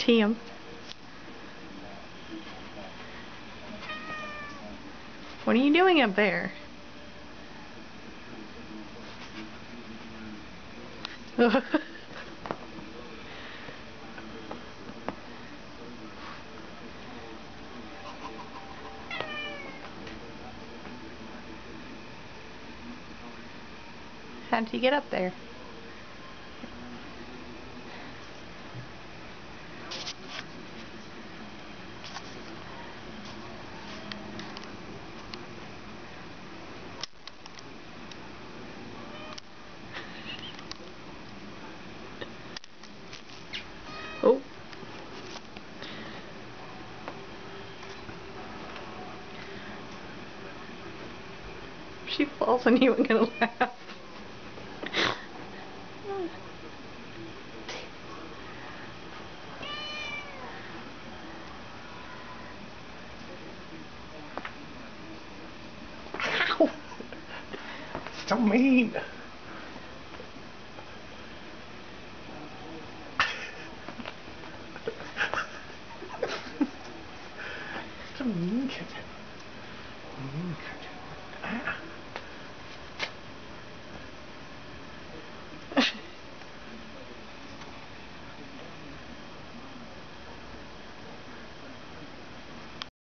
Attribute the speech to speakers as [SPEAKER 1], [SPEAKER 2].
[SPEAKER 1] Tiam. What are you doing up there? How did you get up there? She falls on you, I'm gonna laugh.
[SPEAKER 2] Ow! So mean. so mean. Ah.